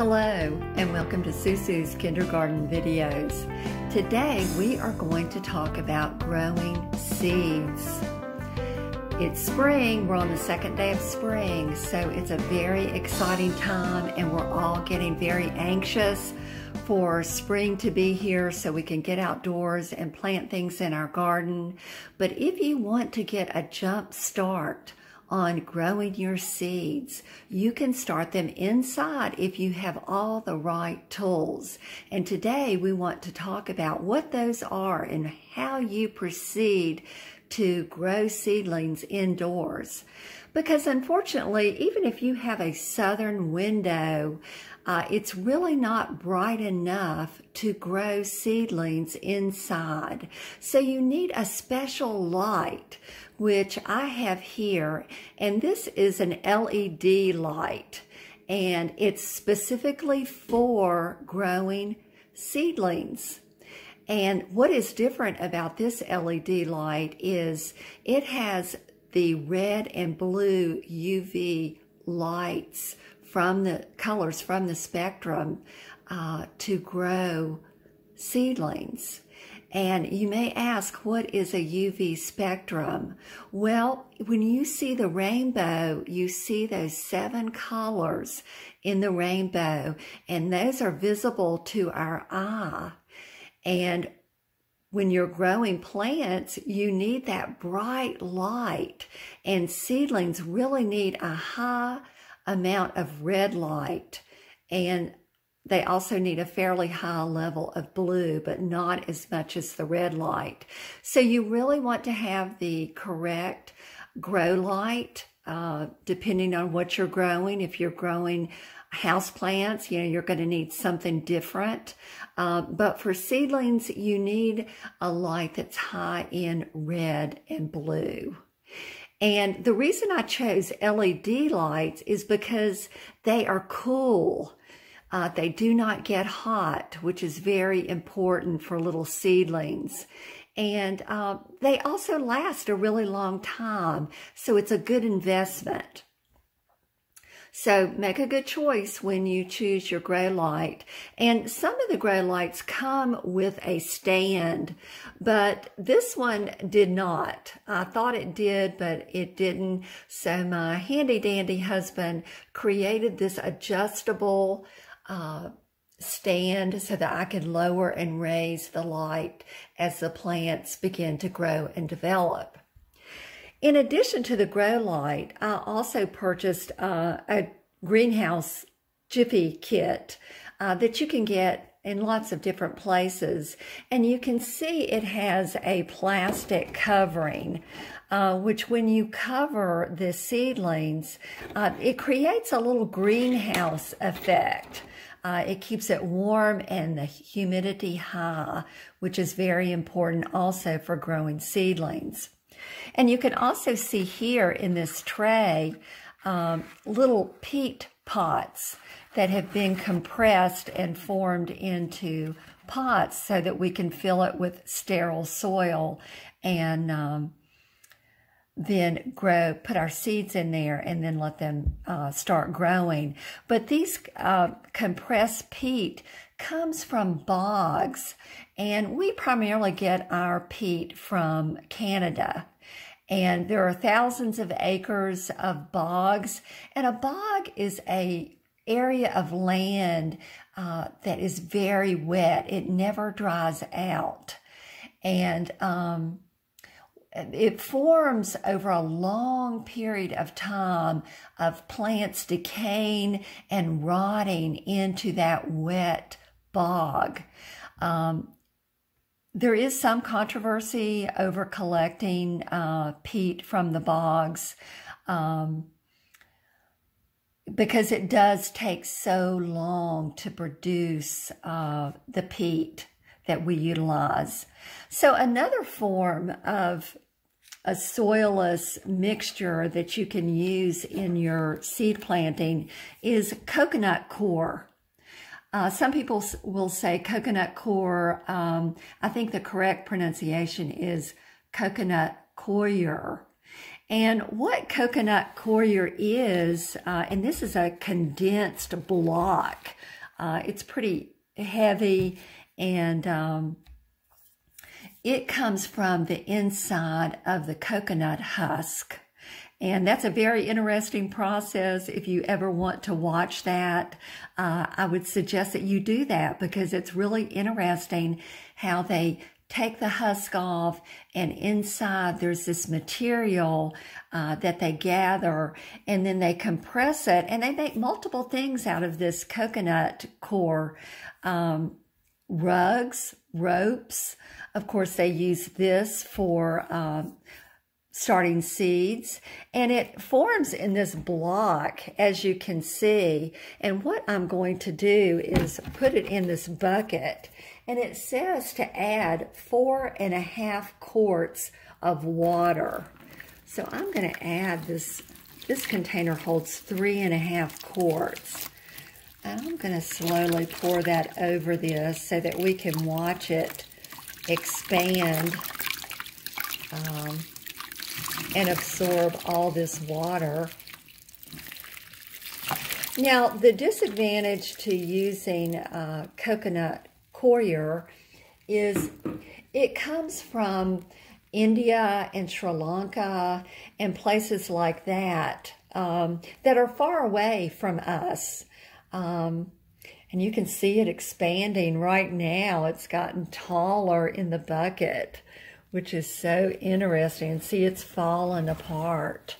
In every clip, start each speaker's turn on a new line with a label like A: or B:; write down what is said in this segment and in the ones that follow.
A: Hello and welcome to Susu's KinderGARDEN Videos. Today we are going to talk about growing seeds. It's spring, we're on the second day of spring, so it's a very exciting time and we're all getting very anxious for spring to be here so we can get outdoors and plant things in our garden. But if you want to get a jump start on growing your seeds. You can start them inside if you have all the right tools. And today we want to talk about what those are and how you proceed to grow seedlings indoors. Because unfortunately, even if you have a southern window, uh, it's really not bright enough to grow seedlings inside. So you need a special light, which I have here. And this is an LED light. And it's specifically for growing seedlings. And what is different about this LED light is it has the red and blue UV lights from the colors from the spectrum uh, to grow seedlings. And you may ask, what is a UV spectrum? Well, when you see the rainbow, you see those seven colors in the rainbow, and those are visible to our eye. And when you're growing plants, you need that bright light, and seedlings really need a high amount of red light and they also need a fairly high level of blue, but not as much as the red light. So you really want to have the correct grow light, uh, depending on what you're growing. If you're growing house plants, you know, you're going to need something different. Uh, but for seedlings, you need a light that's high in red and blue. And the reason I chose LED lights is because they are cool. Uh, they do not get hot, which is very important for little seedlings. And uh, they also last a really long time, so it's a good investment. So make a good choice when you choose your grow light. And some of the grow lights come with a stand, but this one did not. I thought it did, but it didn't. So my handy dandy husband created this adjustable uh, stand so that I could lower and raise the light as the plants begin to grow and develop. In addition to the grow light, I also purchased uh, a greenhouse jiffy kit uh, that you can get in lots of different places. And you can see it has a plastic covering, uh, which when you cover the seedlings, uh, it creates a little greenhouse effect. Uh, it keeps it warm and the humidity high, which is very important also for growing seedlings. And you can also see here in this tray um, little peat pots that have been compressed and formed into pots so that we can fill it with sterile soil and um, then grow, put our seeds in there and then let them uh, start growing. But these uh, compressed peat comes from bogs and we primarily get our peat from Canada. And there are thousands of acres of bogs. And a bog is a area of land uh, that is very wet. It never dries out. And um, it forms over a long period of time of plants decaying and rotting into that wet bog. Um, there is some controversy over collecting uh, peat from the bogs um, because it does take so long to produce uh, the peat that we utilize. So another form of a soilless mixture that you can use in your seed planting is coconut core. Uh, some people will say coconut core. Um, I think the correct pronunciation is coconut coir. And what coconut coir is, uh, and this is a condensed block. Uh, it's pretty heavy and um, it comes from the inside of the coconut husk. And that's a very interesting process. If you ever want to watch that, uh, I would suggest that you do that because it's really interesting how they take the husk off and inside there's this material uh, that they gather and then they compress it and they make multiple things out of this coconut core um, rugs ropes of course they use this for um, starting seeds and it forms in this block as you can see and what I'm going to do is put it in this bucket and it says to add four and a half quarts of water. So I'm going to add this, this container holds three and a half quarts. I'm going to slowly pour that over this so that we can watch it expand um, and absorb all this water. Now, the disadvantage to using uh, coconut coir is it comes from India and Sri Lanka and places like that um, that are far away from us. Um, and you can see it expanding right now. It's gotten taller in the bucket, which is so interesting. And see, it's fallen apart.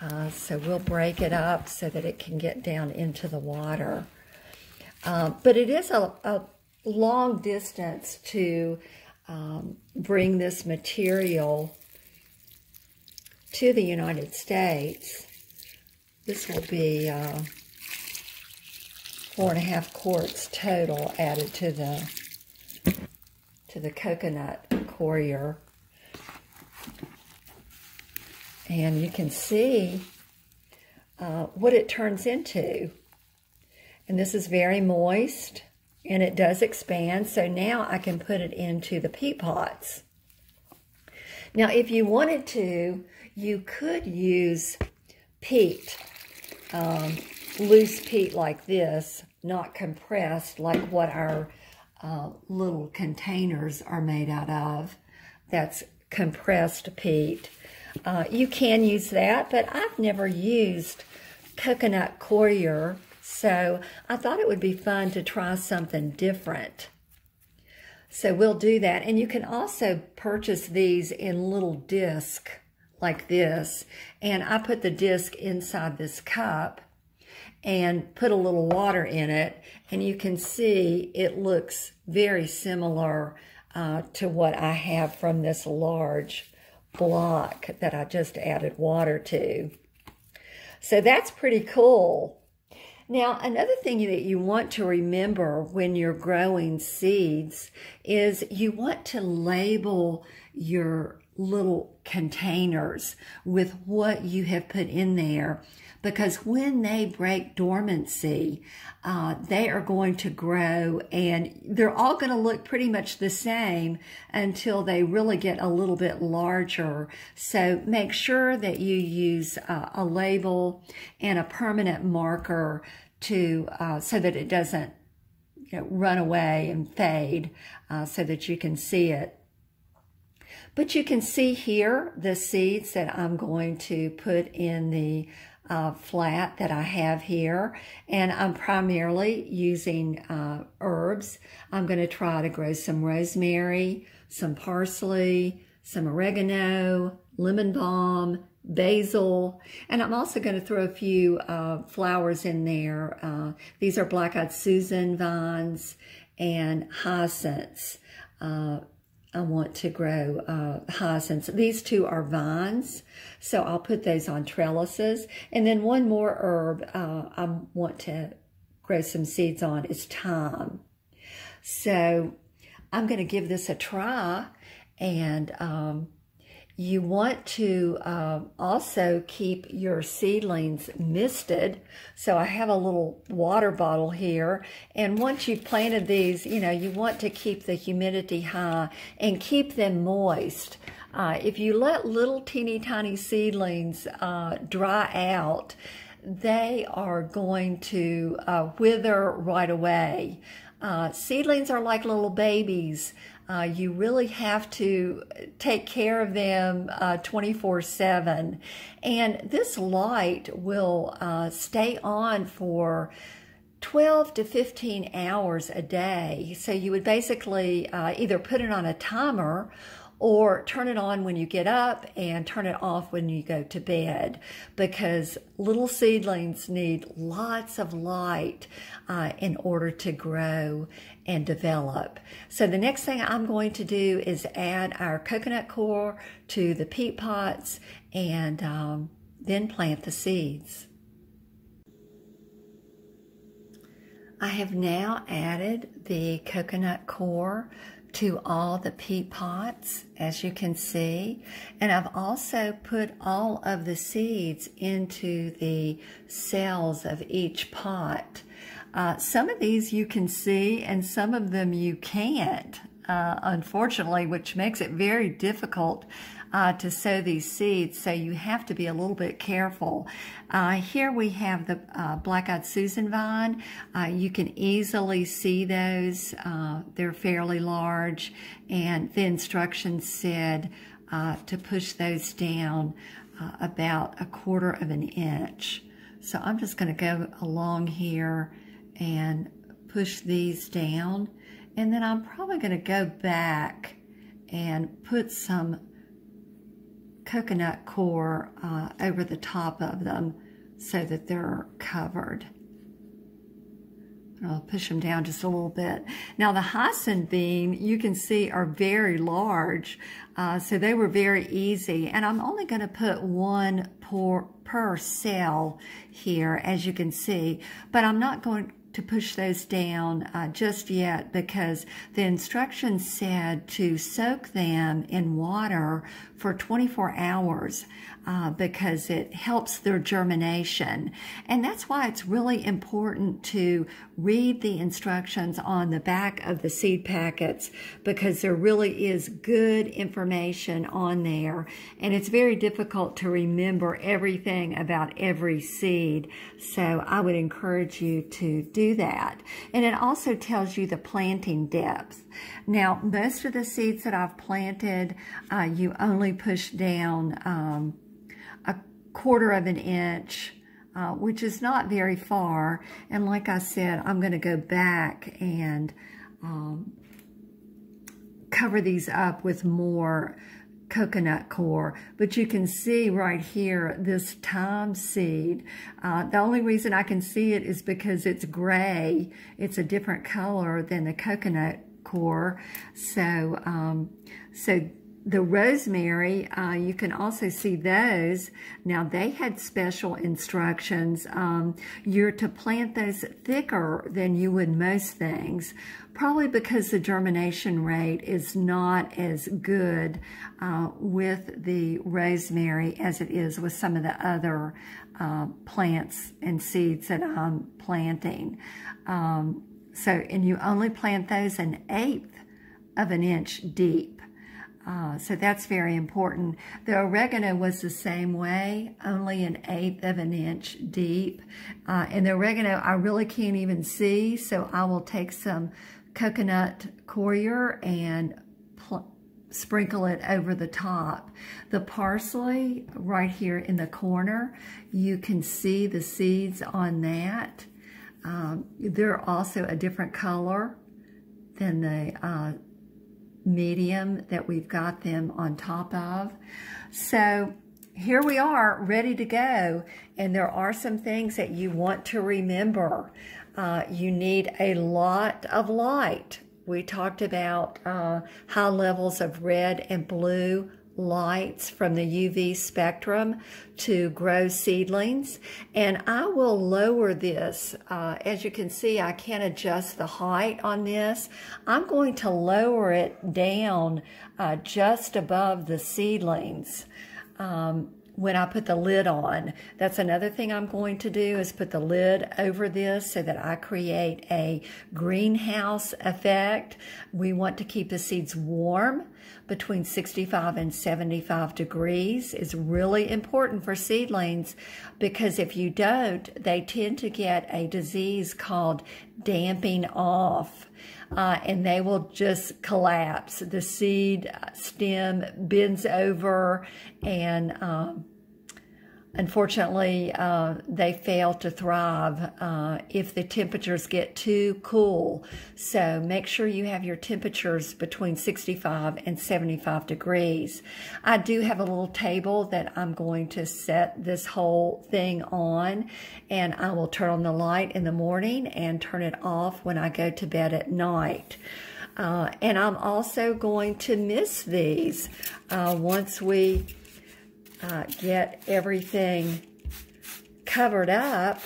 A: Uh, so we'll break it up so that it can get down into the water. Um, but it is a, a long distance to um, bring this material to the United States. This will be uh, four and a half quarts total added to the to the coconut coir. And you can see uh, what it turns into. And this is very moist and it does expand. So now I can put it into the peat pots. Now, if you wanted to, you could use peat, um, loose peat like this, not compressed like what our uh, little containers are made out of. That's compressed peat. Uh, you can use that, but I've never used coconut coir so I thought it would be fun to try something different. So we'll do that. And you can also purchase these in little disc like this. And I put the disc inside this cup and put a little water in it. And you can see it looks very similar uh, to what I have from this large block that I just added water to. So that's pretty cool. Now, another thing that you want to remember when you're growing seeds is you want to label your little containers with what you have put in there because when they break dormancy, uh, they are going to grow and they're all going to look pretty much the same until they really get a little bit larger. So make sure that you use uh, a label and a permanent marker to uh, so that it doesn't you know, run away and fade uh, so that you can see it. But you can see here the seeds that I'm going to put in the uh, flat that I have here. And I'm primarily using uh, herbs. I'm going to try to grow some rosemary, some parsley, some oregano, lemon balm, basil, and I'm also going to throw a few uh, flowers in there. Uh, these are black-eyed Susan vines and hyacinths. I want to grow uh, hyacinths. These two are vines, so I'll put those on trellises. And then one more herb uh, I want to grow some seeds on is thyme. So I'm going to give this a try and um, you want to uh, also keep your seedlings misted. So I have a little water bottle here. And once you've planted these, you know, you want to keep the humidity high and keep them moist. Uh, if you let little teeny tiny seedlings uh, dry out, they are going to uh, wither right away. Uh, seedlings are like little babies. Uh, you really have to take care of them uh, 24 7. And this light will uh, stay on for 12 to 15 hours a day. So you would basically uh, either put it on a timer or turn it on when you get up and turn it off when you go to bed because little seedlings need lots of light uh, in order to grow and develop. So the next thing I'm going to do is add our coconut core to the peat pots and um, then plant the seeds. I have now added the coconut coir to all the peat pots, as you can see. And I've also put all of the seeds into the cells of each pot. Uh, some of these you can see and some of them you can't, uh, unfortunately, which makes it very difficult uh, to sow these seeds, so you have to be a little bit careful. Uh, here we have the uh, black-eyed Susan vine. Uh, you can easily see those. Uh, they're fairly large, and the instructions said uh, to push those down about a quarter of an inch. So I'm just going to go along here and push these down. And then I'm probably going to go back and put some coconut core uh, over the top of them so that they're covered. I'll push them down just a little bit. Now the hyacinth bean, you can see, are very large, uh, so they were very easy. And I'm only going to put one per, per cell here, as you can see, but I'm not going to push those down uh, just yet because the instructions said to soak them in water for 24 hours uh, because it helps their germination. And that's why it's really important to read the instructions on the back of the seed packets because there really is good information on there. And it's very difficult to remember everything about every seed. So I would encourage you to do that. And it also tells you the planting depth. Now, most of the seeds that I've planted, uh, you only push down um, a quarter of an inch, uh, which is not very far. And like I said, I'm going to go back and um, cover these up with more coconut core. But you can see right here, this thyme seed. Uh, the only reason I can see it is because it's gray. It's a different color than the coconut core. So, um, so the rosemary, uh, you can also see those. Now, they had special instructions. Um, you're to plant those thicker than you would most things, probably because the germination rate is not as good uh, with the rosemary as it is with some of the other uh, plants and seeds that I'm planting. Um, so, and you only plant those an eighth of an inch deep. Uh, so that's very important. The oregano was the same way, only an eighth of an inch deep. Uh, and the oregano I really can't even see, so I will take some coconut coir and sprinkle it over the top. The parsley right here in the corner, you can see the seeds on that. Um, they're also a different color than the uh, medium that we've got them on top of. So here we are ready to go. And there are some things that you want to remember. Uh, you need a lot of light. We talked about uh, high levels of red and blue lights from the UV spectrum to grow seedlings. And I will lower this. Uh, as you can see, I can't adjust the height on this. I'm going to lower it down uh, just above the seedlings. Um, when I put the lid on. That's another thing I'm going to do is put the lid over this so that I create a greenhouse effect. We want to keep the seeds warm between 65 and 75 degrees is really important for seedlings because if you don't, they tend to get a disease called damping off. Uh, and they will just collapse. The seed stem bends over and um, Unfortunately, uh, they fail to thrive uh, if the temperatures get too cool. So make sure you have your temperatures between 65 and 75 degrees. I do have a little table that I'm going to set this whole thing on and I will turn on the light in the morning and turn it off when I go to bed at night. Uh, and I'm also going to miss these uh, once we uh, get everything covered up,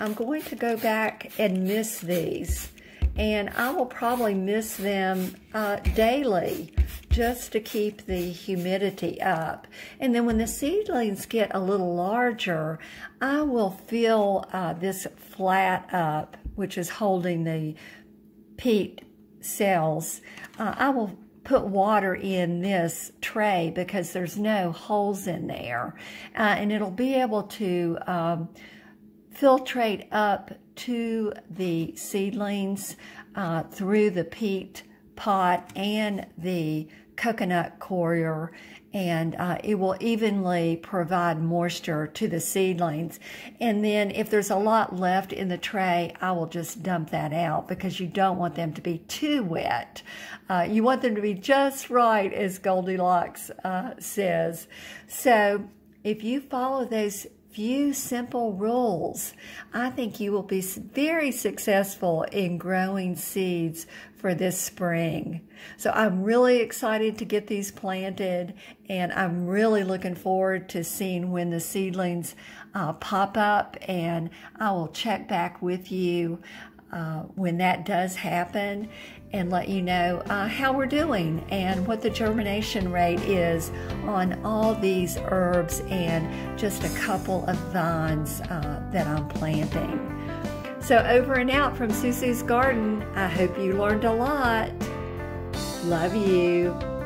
A: I'm going to go back and mist these. And I will probably mist them uh, daily just to keep the humidity up. And then when the seedlings get a little larger, I will fill uh, this flat up, which is holding the peat cells. Uh, I will put water in this tray because there's no holes in there. Uh, and it'll be able to um, filtrate up to the seedlings uh, through the peat pot and the coconut coir and uh, it will evenly provide moisture to the seedlings. And then if there's a lot left in the tray, I will just dump that out because you don't want them to be too wet. Uh, you want them to be just right, as Goldilocks uh, says. So if you follow those few simple rules, I think you will be very successful in growing seeds for this spring. So I'm really excited to get these planted and I'm really looking forward to seeing when the seedlings uh, pop up and I will check back with you uh, when that does happen and let you know uh, how we're doing and what the germination rate is on all these herbs and just a couple of vines uh, that I'm planting. So over and out from Susu's Garden, I hope you learned a lot. Love you.